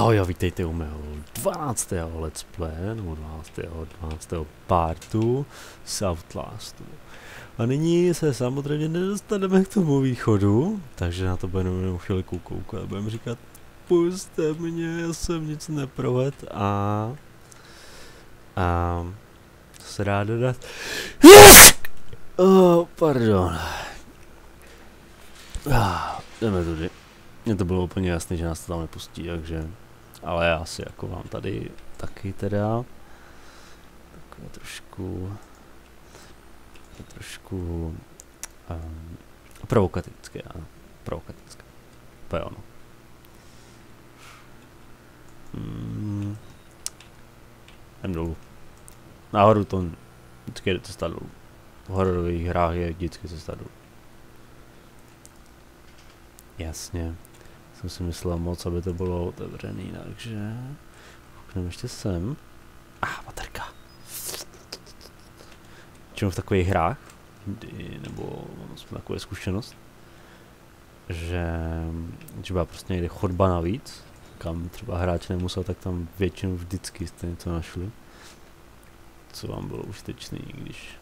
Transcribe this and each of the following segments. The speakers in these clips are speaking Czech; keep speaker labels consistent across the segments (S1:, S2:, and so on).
S1: Ahoj a vítejte u mého 12. let's play, nebo 12. 12. partu z Outlastu. A nyní se samozřejmě nedostaneme k tomu východu, takže na to budeme jenom chvilku koukat. Budeme říkat, puste mě, já jsem nic neproved a... A... Co se dá dodat? Oh, pardon. Ah, jdeme tudy. Mně to bylo úplně jasné, že nás to tam nepustí, takže... Ale já si jako vám tady taky teda... Takové trošku... Trošku... Um, provokatické, ano. Provokatické. To je ono. Jdem dolů. Nahoru to vždycky jde cesta dolů. V hororových hrách je vždycky cesta dolů. Jasně. Jsem si myslel moc, aby to bylo otevřený, takže... Koukneme ještě sem. A, ah, baterka. Čemu v takových hrách, nebo jsme takové zkušenost, že třeba prostě někde chodba navíc, kam třeba hráč nemusel, tak tam většinou vždycky jste něco našli. Co vám bylo užitečné, když...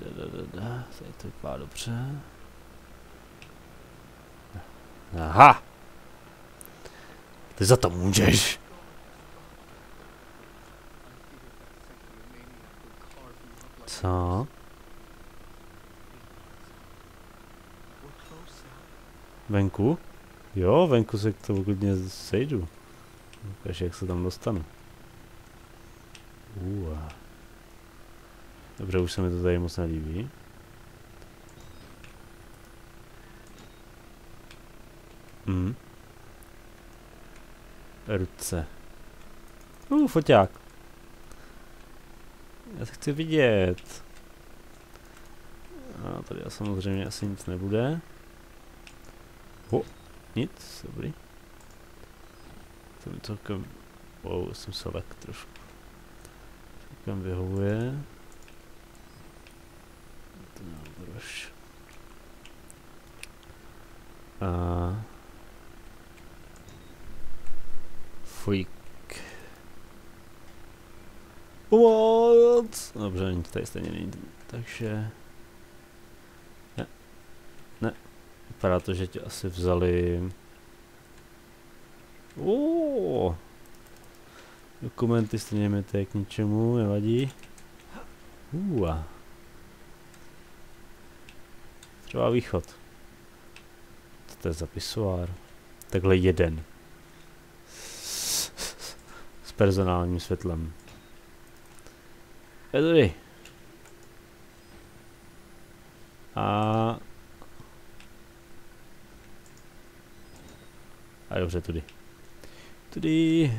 S1: Da, da, da, da. Tady to vypadá dobře. Aha. Ty za to můžeš. Co? Venku? Jo, venku se k tomu klidně sejdu. Ukáž, jak se tam dostanu. Uh. Dobře, už se mi to tady moc nelíbí. Hmm. Ruce. Uh, foťák. Já se chci vidět. A tady samozřejmě asi nic nebude. Ho, nic, dobrý. To mi celkem... Wow, jsem se lek trošku. Celkem vyhovuje. To A... freak. What? Dobře, nic tady stejně není, takže... Ne. Ne. Vypadá to, že tě asi vzali... Oh. Dokumenty stejně mi to je k ničemu, nevadí. Uh. Třeba východ. To je zapisoár? Takhle jeden personálním světlem. Tady. A... A dobře, tudy. Tudy.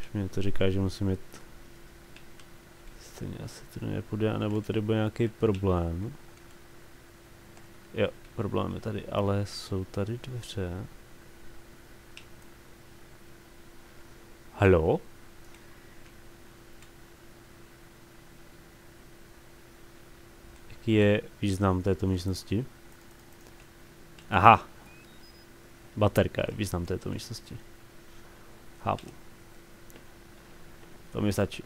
S1: Už mě to říká, že musím jít... Stejně asi tady nepůjde, anebo tady bude nějaký problém. Jo, problém je tady, ale jsou tady dveře. Halo? Jaký je význam této místnosti? Aha. Baterka je význam této místnosti. Chápu. To mi stačí.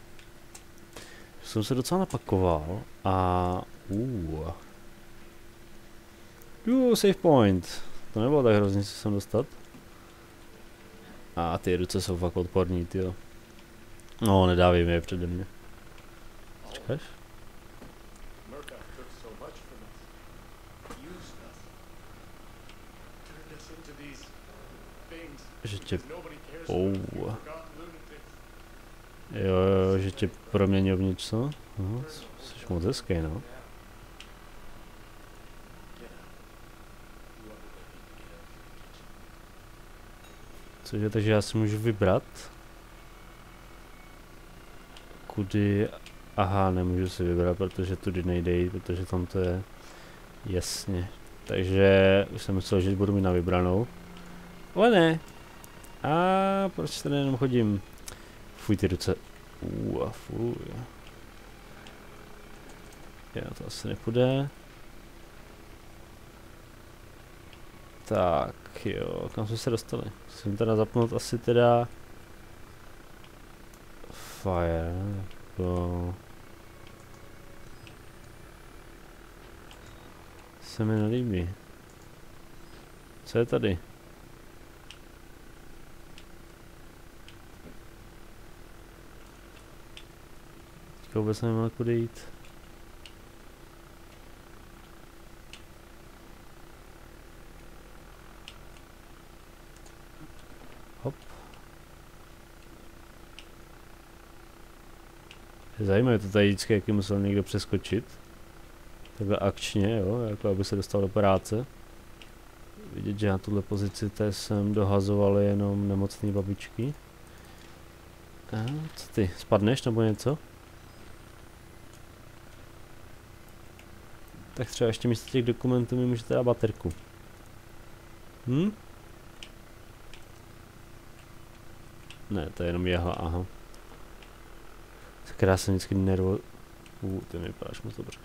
S1: Jsem se docela napakoval a... Uh. Uh, save point. To nebylo tak hrozně se sem dostat. A ty ruce jsou fakt odporní, ty No, nedávej mi je přede mě. Čekáš? Že tě... Oh. Jo, jo, že tě proměnil v něco? No, jsi moc hezký, no. Cože, takže já si můžu vybrat. Kudy... Aha, nemůžu si vybrat, protože tudy nejde jít, protože tam to je... Jasně. Takže už jsem myslel, že budu mít na vybranou. Ale ne. A proč tady jenom chodím? Fuj ty ruce. Uuu, fuj. Já to asi nepůjde. Tak. Jo, kam jsme se dostali? Musím teda zapnout asi teda... Fire, jako... Se mi nelíbí. Co je tady? Teďka vůbec nevím, kudy jít. Zajímavé to tady vždycky, jaký musel někdo přeskočit. Takhle akčně, jo, jako aby se dostal do práce. Vidět, že na tuhle pozici té jsem dohazoval jenom nemocné babičky. A co ty, spadneš nebo něco? Tak třeba ještě místo těch dokumentů mi můžete dát baterku. Hm? Ne, to je jenom jehla, aha. Sakra, jsem vždycky nervo... Uh, ty mi vypadáš moc dobře.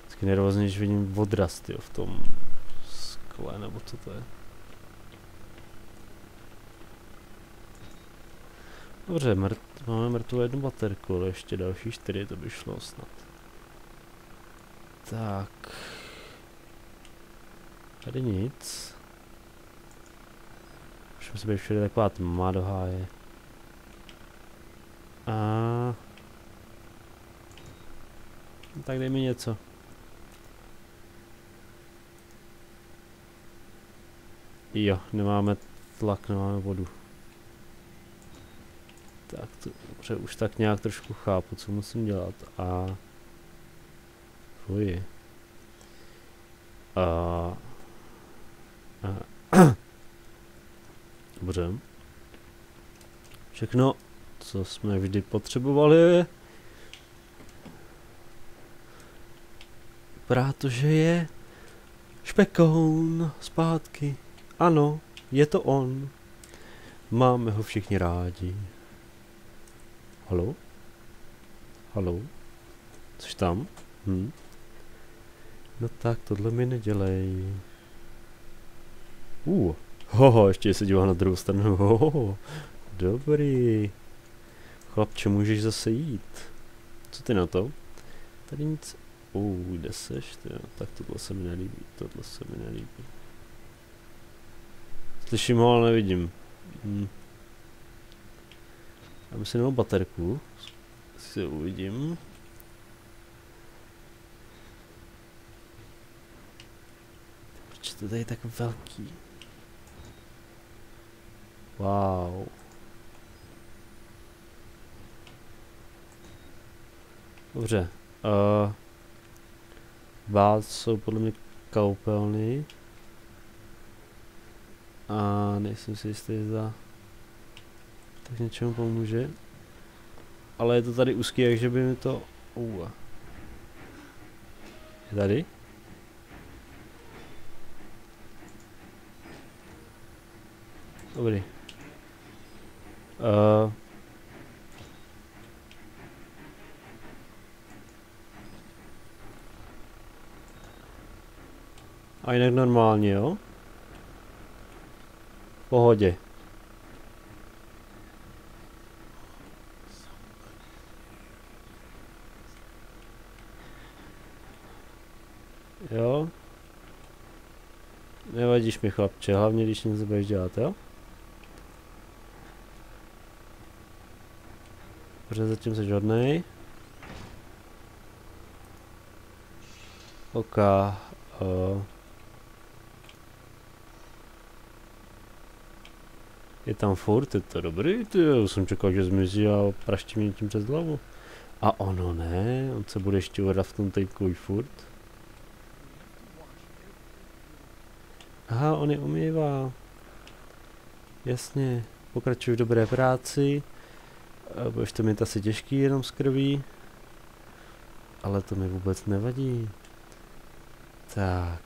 S1: Vždycky nervózně, když vidím odrast, jo, v tom skle, nebo co to je. Dobře, mrt máme mrtvou jednu baterku, ale ještě další čtyři, to by šlo snad. Tak. Tady nic. Už musí být všude taková tma do háje. A... Tak dej mi něco. Jo, nemáme tlak, nemáme vodu. Tak to, dobře, už tak nějak trošku chápu, co musím dělat. A... Fuj. A... a Dobře. Všechno, co jsme vždy potřebovali. Protože je špekoun zpátky. Ano, je to on. Máme ho všichni rádi. Halo? Halo? Což tam? Hm? No tak, tohle mi nedělej. Uh, hoho, ještě se dívá na druhou stranu. Hoho, dobrý. Chlapče, můžeš zase jít. Co ty na to? Tady nic. Uh, kde seš? Tyjo? Tak tohle se mi nelíbí, tohle se mi nelíbí. Slyším ho, ale nevidím. Hm. Já si nebo baterku. Si uvidím. Proč to tady je tak velký? Wow. Dobře. Uh, Vás jsou podle mě koupelny. A nejsem si jistý, zda tak něčemu pomůže. Ale je to tady úzký, takže by mi to... Uh. Je tady? Dobrý. Uh. A jinak normálně, jo? pohodě. Jo? Nevadíš mi chlapče, hlavně když něco budeš dělat, jo? Dobře, zatím se žodnej. OK. Uh. Je tam furt, je to dobrý, ty, já jsem čekal, že zmizí a praští mě tím přes hlavu. A ono ne, on se bude ještě v tom tapekovi furt. Aha, on je umývá. Jasně, pokračuji v dobré práci. Budeš to mít asi těžký jenom z krví. Ale to mi vůbec nevadí. Tak.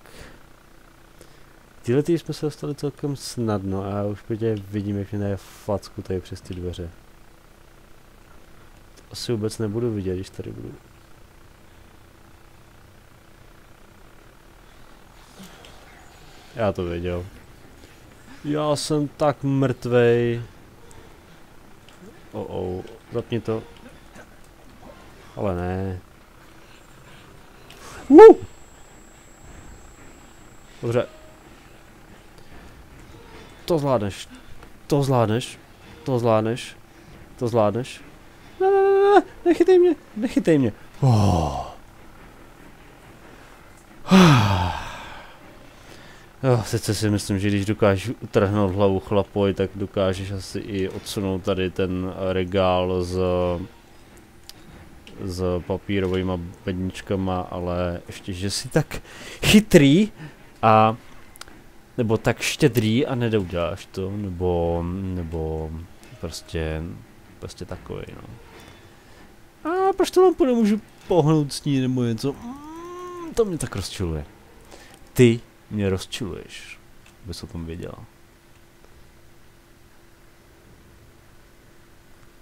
S1: Tyhle jsme se dostali celkem snadno a už prostě vidím, jak mě facku tady přes ty dveře. To asi vůbec nebudu vidět, když tady budu. Já to věděl. Já jsem tak mrtvej. Oh, oh, zapni to. Ale ne. Uh! Dobře. To zvládneš. To zvládneš. To zvládneš. To zvládneš. Ne, ne, ne, ne, nechytej mě, nechytej mě. Oh. Jo, sice si myslím, že když dokážeš utrhnout hlavu chlapoj, tak dokážeš asi i odsunout tady ten regál z, s papírovými bedničkama, ale ještě, že jsi tak chytrý a nebo tak štědrý a nedouděláš to, nebo, nebo prostě, prostě takový, no. A proč to lampu nemůžu pohnout s ní nebo něco? Mm, to mě tak rozčiluje. Ty mě rozčiluješ, bys o tom věděla.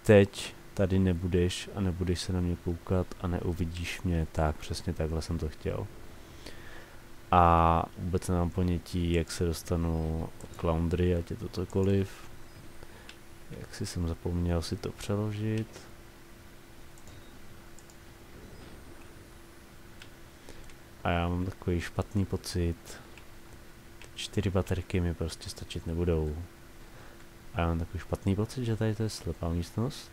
S1: Teď tady nebudeš a nebudeš se na mě koukat a neuvidíš mě, tak přesně takhle jsem to chtěl. A vůbec nemám ponětí, jak se dostanu k laundry, ať je to cokoliv. Jak si jsem zapomněl si to přeložit. A já mám takový špatný pocit. Ty čtyři baterky mi prostě stačit nebudou. A já mám takový špatný pocit, že tady to je slepá místnost.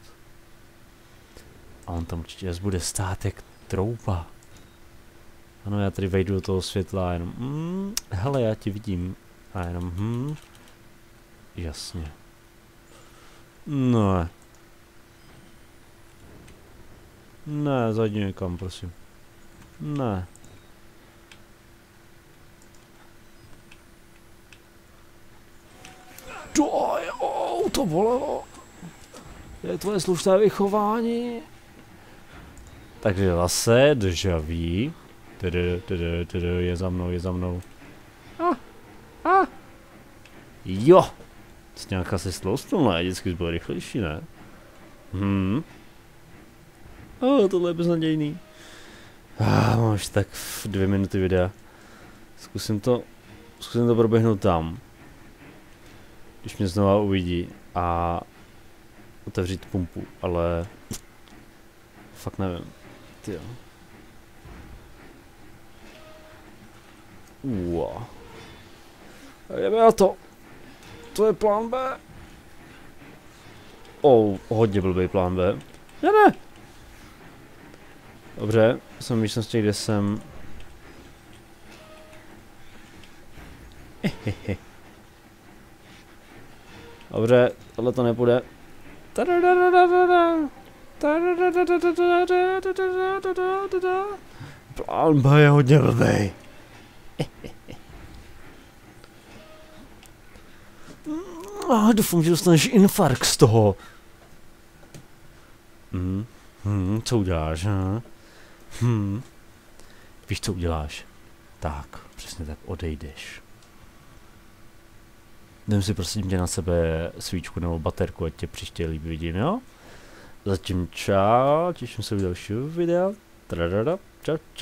S1: A on tam určitě bude stát jak trouba. Ano, já tady vejdu do toho světla a jenom, mm, hele, já ti vidím. A jenom, hm, jasně. No. Ne, zajdi někam, prosím. Ne. To, jo, to bolelo. Je tvoje slušné vychování. Takže zase državí. Td, td, td, je za mnou, je za mnou. A, a. Jo. S nějaká se stloustnul, ne? Vždycky byl rychlejší, ne? Hm. O, tohle je beznadějný. Ah, mám už tak dvě minuty videa. Zkusím to, zkusím to proběhnout tam. Když mě znova uvidí a otevřít pumpu, ale fakt nevím. Ty jo. Ua. Jdeme na to. To je plán B. Oh, hodně blbý plán B. Jdeme. Dobře, jsem v místnosti, kde jsem... Dobře, tohle to nepůjde. Plán B je hodně blbý. Ah, doufám, že dostaneš infarkt z toho. Hmm, hmm, co uděláš, ha? Hmm. Víš, co uděláš? Tak, přesně tak, odejdeš. Dám si prosím tě na sebe svíčku nebo baterku, ať tě příště líp vidím, jo? Zatím čau, těším se u dalšího videa. Tradada, čau, čau.